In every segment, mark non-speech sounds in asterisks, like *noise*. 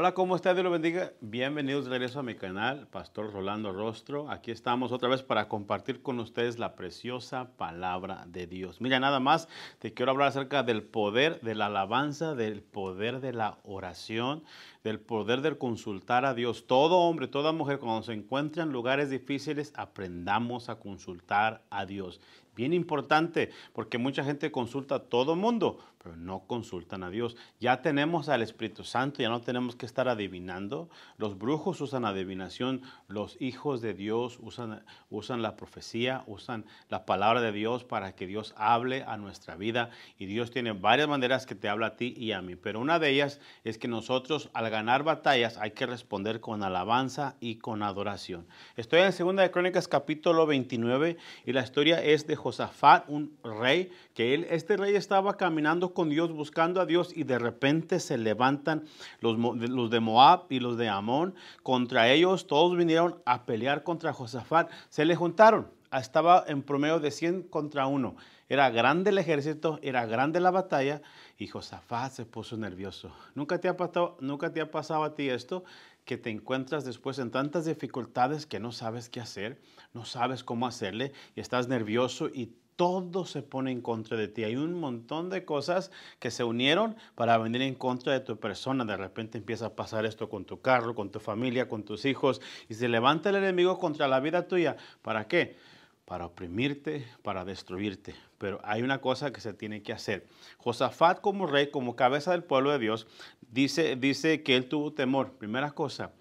Hola, ¿cómo está? Dios lo bendiga. Bienvenidos de regreso a mi canal, Pastor Rolando Rostro. Aquí estamos otra vez para compartir con ustedes la preciosa palabra de Dios. Mira, nada más te quiero hablar acerca del poder de la alabanza, del poder de la oración, del poder del consultar a Dios. Todo hombre, toda mujer, cuando se encuentra en lugares difíciles, aprendamos a consultar a Dios. Bien importante, porque mucha gente consulta a todo mundo, pero no consultan a Dios. Ya tenemos al Espíritu Santo, ya no tenemos que estar adivinando. Los brujos usan adivinación, los hijos de Dios usan, usan la profecía, usan la palabra de Dios para que Dios hable a nuestra vida. Y Dios tiene varias maneras que te habla a ti y a mí, pero una de ellas es que nosotros al ganar batallas hay que responder con alabanza y con adoración. Estoy en Segunda de Crónicas capítulo 29 y la historia es de Josafat, un rey, que él, este rey estaba caminando con Dios, buscando a Dios, y de repente se levantan los, de Moab y los de Amón contra ellos. Todos vinieron a pelear contra Josafat. Se le juntaron. Estaba en promedio de 100 contra 1. Era grande el ejército, era grande la batalla y Josafat se puso nervioso. ¿Nunca te ha pasado, nunca te ha pasado a ti esto? que te encuentras después en tantas dificultades que no sabes qué hacer, no sabes cómo hacerle y estás nervioso y todo se pone en contra de ti. Hay un montón de cosas que se unieron para venir en contra de tu persona. De repente empieza a pasar esto con tu carro, con tu familia, con tus hijos y se levanta el enemigo contra la vida tuya. ¿Para qué? para oprimirte, para destruirte. Pero hay una cosa que se tiene que hacer. Josafat como rey, como cabeza del pueblo de Dios, dice, dice que él tuvo temor. Primera cosa,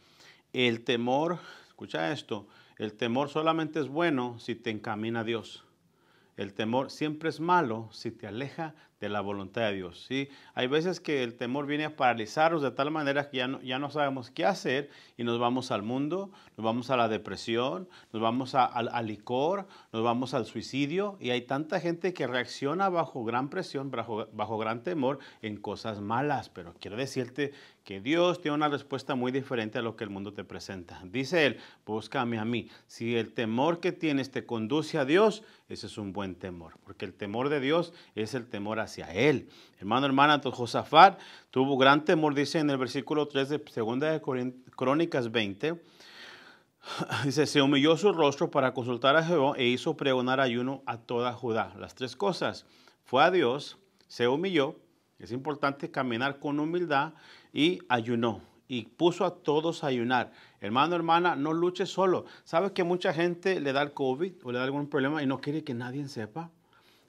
el temor, escucha esto, el temor solamente es bueno si te encamina a Dios. El temor siempre es malo si te aleja de la voluntad de Dios. ¿sí? Hay veces que el temor viene a paralizarnos de tal manera que ya no, ya no sabemos qué hacer y nos vamos al mundo, nos vamos a la depresión, nos vamos al, licor, nos vamos al suicidio y hay tanta gente que reacciona bajo gran presión, bajo, bajo gran temor en cosas malas. Pero quiero decirte que Dios tiene una respuesta muy diferente a lo que el mundo te presenta. Dice Él, búscame a mí. Si el temor que tienes te conduce a Dios, ese es un buen temor, porque el temor de Dios es el temor a hacia él. Hermano, hermana, Josafat tuvo gran temor, dice en el versículo 3 de 2 de Crónicas 20. *laughs* Dice, se humilló su rostro para consultar a Jehová e hizo pregonar ayuno a toda Judá. Las tres cosas. Fue a Dios, se humilló, es importante caminar con humildad y ayunó. Y puso a todos a ayunar. Hermano, hermana, no luche solo. ¿Sabe que mucha gente le da el COVID o le da algún problema y no quiere que nadie sepa?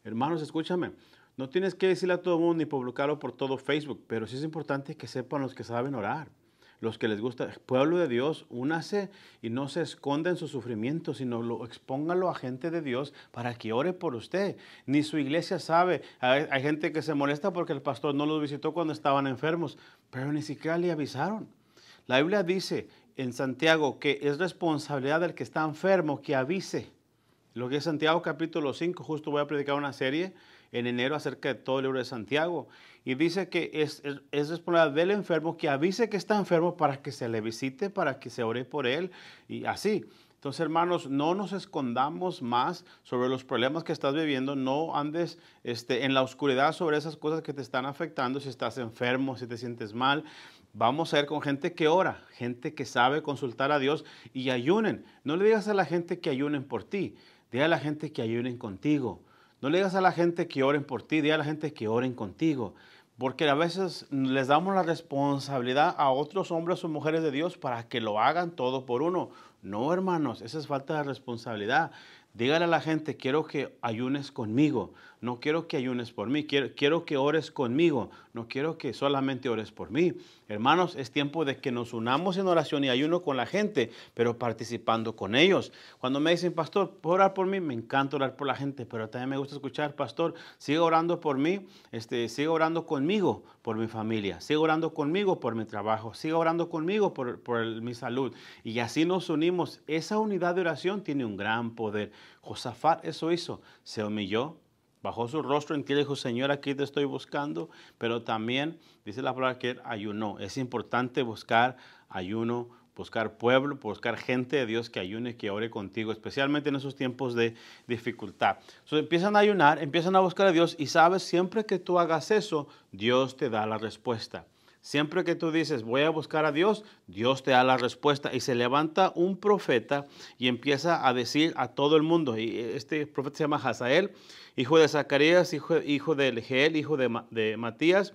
Hermanos, escúchame. No tienes que decirle a todo el mundo ni publicarlo por todo Facebook, pero sí es importante que sepan los que saben orar, los que les gusta. Pueblo de Dios, únase y no se esconda en su sufrimiento, sino lo expóngalo a gente de Dios para que ore por usted. Ni su iglesia sabe. Hay, hay gente que se molesta porque el pastor no los visitó cuando estaban enfermos, pero ni siquiera le avisaron. La Biblia dice en Santiago que es responsabilidad del que está enfermo que avise. Lo que es Santiago capítulo 5, justo voy a predicar una serie en enero acerca de todo el libro de Santiago. Y dice que es, es, responsabilidad del enfermo que avise que está enfermo para que se le visite, para que se ore por él y así. Entonces, hermanos, no nos escondamos más sobre los problemas que estás viviendo, no andes este, en la oscuridad sobre esas cosas que te están afectando, si estás enfermo, si te sientes mal. Vamos a ir con gente que ora, gente que sabe consultar a Dios y ayunen. No le digas a la gente que ayunen por ti, diga a la gente que ayunen contigo. No le digas a la gente que oren por ti, di a la gente que oren contigo. Porque a veces les damos la responsabilidad a otros hombres o mujeres de Dios para que lo hagan todo por uno. No, hermanos, esa es falta de responsabilidad. Dígale a la gente, quiero que ayunes conmigo, no quiero que ayunes por mí, quiero, quiero que ores conmigo, no quiero que solamente ores por mí. Hermanos, es tiempo de que nos unamos en oración y ayuno con la gente, pero participando con ellos. Cuando me dicen, pastor, ¿puedo orar por mí? Me encanta orar por la gente, pero también me gusta escuchar, pastor, sigue orando por mí, este, sigue orando conmigo por mi familia, sigue orando conmigo por mi trabajo, sigue orando conmigo por, por mi salud. Y así nos unimos. Esa unidad de oración tiene un gran poder. Josafat eso hizo, se humilló, Bajó su rostro en ti y dijo, Señor, aquí te estoy buscando, pero también dice la palabra que ayunó. Es importante buscar ayuno, buscar pueblo, buscar gente de Dios que ayune, que ore contigo, especialmente en esos tiempos de dificultad. Entonces empiezan a ayunar, empiezan a buscar a Dios y sabes, siempre que tú hagas eso, Dios te da la respuesta. Siempre que tú dices, voy a buscar a Dios, Dios te da la respuesta. Y se levanta un profeta y empieza a decir a todo el mundo. Y este profeta se llama Hazael, hijo de Zacarías, hijo, hijo de Geel, hijo de, Matías.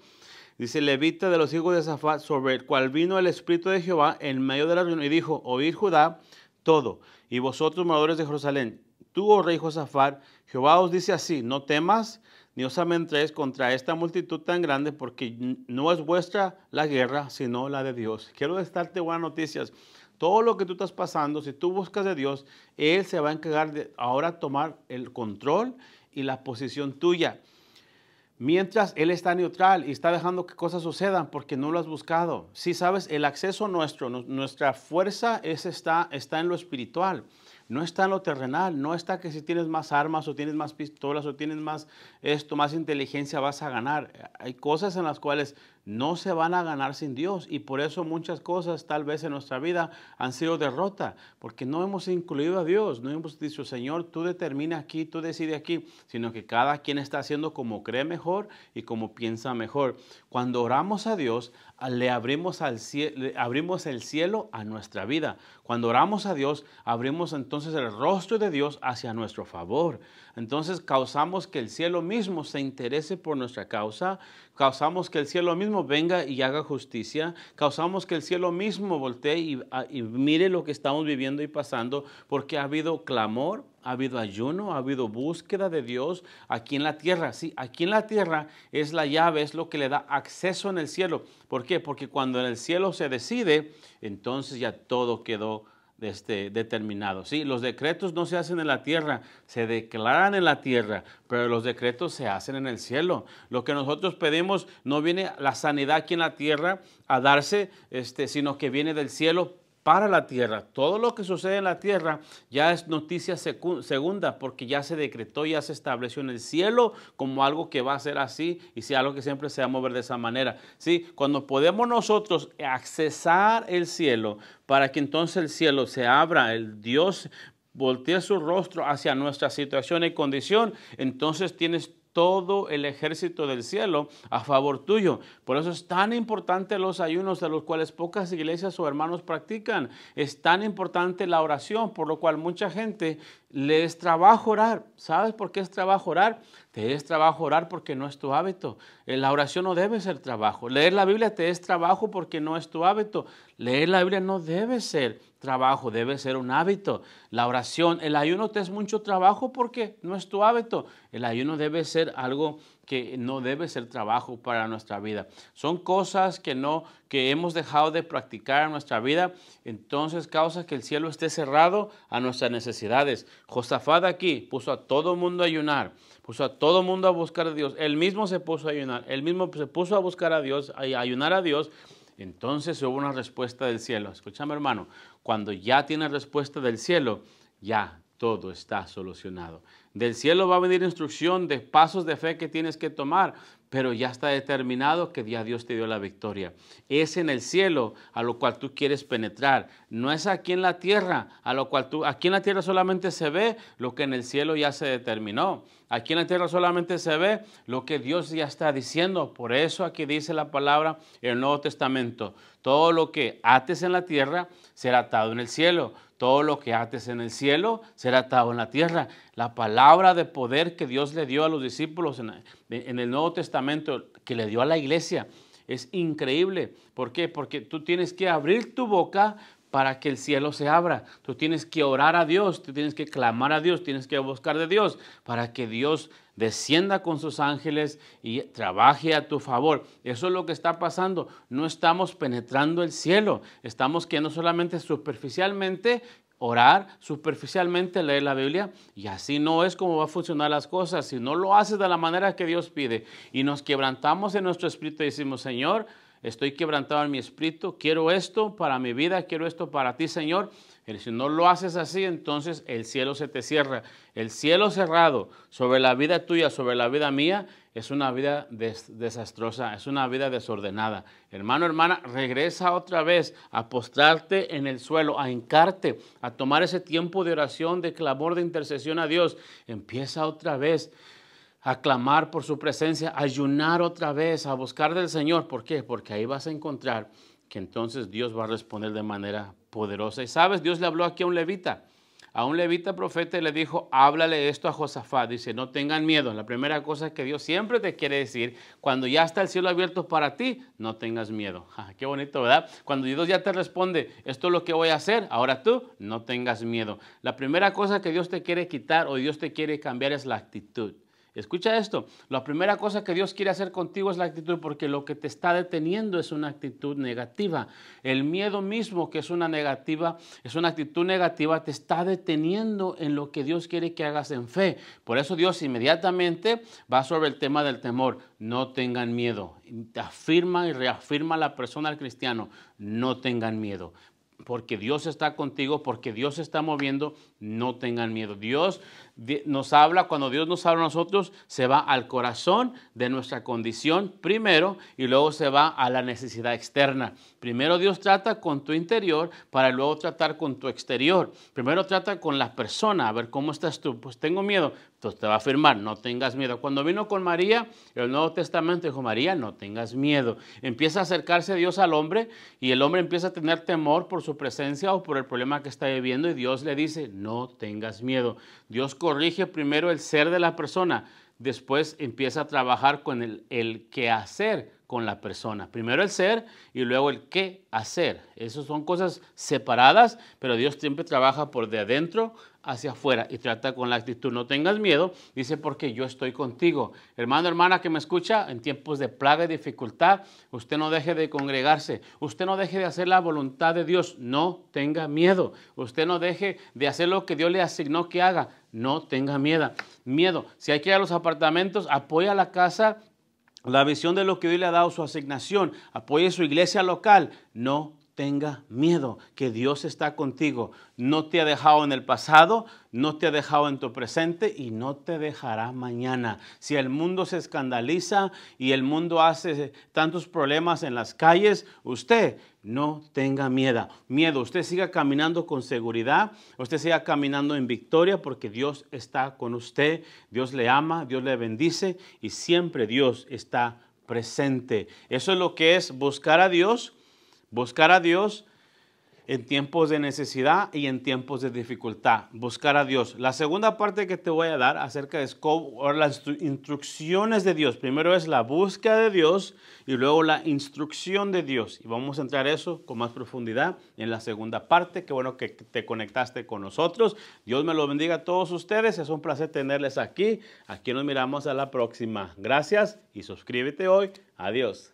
Dice, levita de los hijos de Zafat, sobre el cual vino el Espíritu de Jehová en medio de la reunión y dijo, oír Judá todo. Y vosotros, moradores de Jerusalén, tú, oh rey Josafat, Jehová os dice así, no temas ni os amentréis contra esta multitud tan grande, porque no es vuestra la guerra, sino la de Dios. Quiero darte buenas noticias. Todo lo que tú estás pasando, si tú buscas de Dios, Él se va a encargar de ahora tomar el control y la posición tuya. Mientras Él está neutral y está dejando que cosas sucedan porque no lo has buscado. Si sabes, el acceso nuestro, nuestra fuerza es, está, está en lo espiritual no está en lo terrenal, no está que si tienes más armas o tienes más pistolas o tienes más esto, más inteligencia vas a ganar. Hay cosas en las cuales no se van a ganar sin Dios y por eso muchas cosas tal vez en nuestra vida han sido derrota, porque no hemos incluido a Dios, no hemos dicho, Señor, tú determina aquí, tú decide aquí, sino que cada quien está haciendo como cree mejor y como piensa mejor. Cuando oramos a Dios, le abrimos, el cielo a nuestra vida. Cuando oramos a Dios, abrimos entonces el rostro de Dios hacia nuestro favor. Entonces causamos que el cielo mismo se interese por nuestra causa, causamos que el cielo mismo venga y haga justicia, causamos que el cielo mismo voltee y, y mire lo que estamos viviendo y pasando, porque ha habido clamor, ha habido ayuno, ha habido búsqueda de Dios aquí en la tierra. Sí, aquí en la tierra es la llave, es lo que le da acceso en el cielo. ¿Por qué? Porque cuando en el cielo se decide, entonces ya todo quedó este, determinado. ¿sí? Los decretos no se hacen en la tierra, se declaran en la tierra, pero los decretos se hacen en el cielo. Lo que nosotros pedimos no viene la sanidad aquí en la tierra a darse, este, sino que viene del cielo para la tierra. Todo lo que sucede en la tierra ya es noticia segunda porque ya se decretó, ya se estableció en el cielo como algo que va a ser así y sea algo que siempre se va a mover de esa manera. ¿Sí? Cuando podemos nosotros accesar el cielo para que entonces el cielo se abra, el Dios voltee su rostro hacia nuestra situación y condición, entonces tienes todo el ejército del cielo a favor tuyo. Por eso es tan importante los ayunos de los cuales pocas iglesias o hermanos practican. Es tan importante la oración, por lo cual mucha gente le es trabajo orar. ¿Sabes por qué es trabajo orar? Te es trabajo orar porque no es tu hábito. La oración no debe ser trabajo. Leer la Biblia te es trabajo porque no es tu hábito. Leer la Biblia no debe ser trabajo, debe ser un hábito. La oración, el ayuno te es mucho trabajo porque no es tu hábito. El ayuno debe ser algo que no debe ser trabajo para nuestra vida. Son cosas que no que hemos dejado de practicar en nuestra vida, entonces causa que el cielo esté cerrado a nuestras necesidades. Josafat aquí puso a todo mundo a ayunar, puso a todo mundo a buscar a Dios. Él mismo se puso a ayunar, él mismo se puso a buscar a Dios, a ayunar a Dios. Entonces hubo una respuesta del cielo. Escúchame hermano, cuando ya tiene respuesta del cielo, ya todo está solucionado. Del cielo va a venir instrucción de pasos de fe que tienes que tomar, pero ya está determinado que ya Dios te dio la victoria. Es en el cielo a lo cual tú quieres penetrar. No es aquí en la tierra, a lo cual tú, aquí en la tierra solamente se ve lo que en el cielo ya se determinó. Aquí en la tierra solamente se ve lo que Dios ya está diciendo. Por eso aquí dice la palabra en el Nuevo Testamento. Todo lo que ates en la tierra será atado en el cielo todo lo que ates en el cielo será atado en la tierra. La palabra de poder que Dios le dio a los discípulos en, el Nuevo Testamento, que le dio a la iglesia, es increíble. ¿Por qué? Porque tú tienes que abrir tu boca para que el cielo se abra. Tú tienes que orar a Dios, tú tienes que clamar a Dios, tienes que buscar de Dios para que Dios descienda con sus ángeles y trabaje a tu favor. Eso es lo que está pasando. No estamos penetrando el cielo, estamos que no solamente superficialmente orar, superficialmente leer la Biblia y así no es como va a funcionar las cosas. Si no lo haces de la manera que Dios pide y nos quebrantamos en nuestro espíritu y decimos, Señor, estoy quebrantado en mi espíritu, quiero esto para mi vida, quiero esto para ti, Señor si no lo haces así, entonces el cielo se te cierra. El cielo cerrado sobre la vida tuya, sobre la vida mía, es una vida desastrosa, es una vida desordenada. Hermano, hermana, regresa otra vez a postrarte en el suelo, a hincarte, a tomar ese tiempo de oración, de clamor, de intercesión a Dios. Empieza otra vez a clamar por su presencia, ayunar otra vez, a buscar del Señor. ¿Por qué? Porque ahí vas a encontrar que entonces Dios va a responder de manera poderosa. Y sabes, Dios le habló aquí a un levita. A un levita profeta le dijo, háblale esto a Josafat. Dice, no tengan miedo. La primera cosa que Dios siempre te quiere decir, cuando ya está el cielo abierto para ti, no tengas miedo. *laughs* qué bonito, ¿verdad? Cuando Dios ya te responde, esto es lo que voy a hacer, ahora tú no tengas miedo. La primera cosa que Dios te quiere quitar o Dios te quiere cambiar es la actitud. Escucha esto, la primera cosa que Dios quiere hacer contigo es la actitud porque lo que te está deteniendo es una actitud negativa. El miedo mismo que es una negativa, es una actitud negativa, te está deteniendo en lo que Dios quiere que hagas en fe. Por eso Dios inmediatamente va sobre el tema del temor. No tengan miedo. Afirma y reafirma a la persona al cristiano, no tengan miedo porque Dios está contigo, porque Dios está moviendo, no tengan miedo. Dios nos habla, cuando Dios nos habla a nosotros, se va al corazón de nuestra condición primero y luego se va a la necesidad externa. Primero Dios trata con tu interior para luego tratar con tu exterior. Primero trata con la persona, a ver cómo estás tú. Pues tengo miedo, entonces te va a afirmar, no tengas miedo. Cuando vino con María, el Nuevo Testamento dijo, María, no tengas miedo. Empieza a acercarse Dios al hombre y el hombre empieza a tener temor por su presencia o por el problema que está viviendo y Dios le dice, no tengas miedo. Dios corrige primero el ser de la persona, después empieza a trabajar con el, el qué hacer con la persona. Primero el ser y luego el qué hacer. Esas son cosas separadas, pero Dios siempre trabaja por de adentro hacia afuera y trata con la actitud. No tengas miedo, dice porque yo estoy contigo. Hermano, hermana que me escucha, en tiempos de plaga y dificultad, usted no deje de congregarse, usted no deje de hacer la voluntad de Dios, no tenga miedo. Usted no deje de hacer lo que Dios le asignó que haga, no tenga miedo. Miedo. Si hay que ir a los apartamentos, apoya la casa la visión de lo que Dios le ha dado su asignación, apoye su iglesia local, no tenga miedo, que Dios está contigo. No te ha dejado en el pasado, no te ha dejado en tu presente y no te dejará mañana. Si el mundo se escandaliza y el mundo hace tantos problemas en las calles, usted no tenga miedo. Miedo, usted siga caminando con seguridad, usted siga caminando en victoria porque Dios está con usted, Dios le ama, Dios le bendice y siempre Dios está presente. Eso es lo que es buscar a Dios Buscar a Dios en tiempos de necesidad y en tiempos de dificultad. Buscar a Dios. La segunda parte que te voy a dar acerca de las instrucciones de Dios. Primero es la búsqueda de Dios y luego la instrucción de Dios. Y vamos a entrar eso con más profundidad en la segunda parte. Qué bueno que te conectaste con nosotros. Dios me lo bendiga a todos ustedes. Es un placer tenerles aquí. Aquí nos miramos a la próxima. Gracias y suscríbete hoy. Adiós.